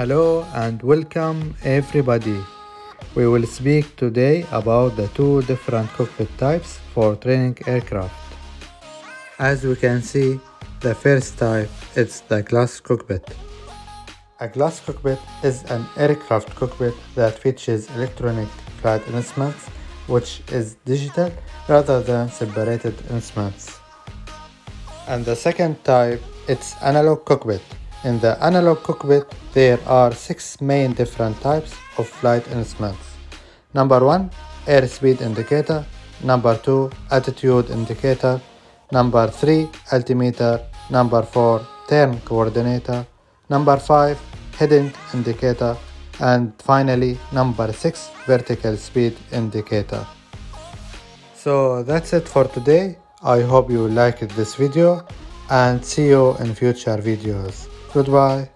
Hello and welcome everybody. We will speak today about the two different cockpit types for training aircraft. As we can see, the first type is the glass cockpit. A glass cockpit is an aircraft cockpit that features electronic flight instruments which is digital rather than separated instruments. And the second type, it's analog cockpit. In the analog cockpit, there are six main different types of flight instruments. Number one, airspeed indicator. Number two, attitude indicator. Number three, altimeter. Number four, turn coordinator. Number five, heading indicator. And finally, number six, vertical speed indicator. So that's it for today. I hope you liked this video and see you in future videos. Goodbye.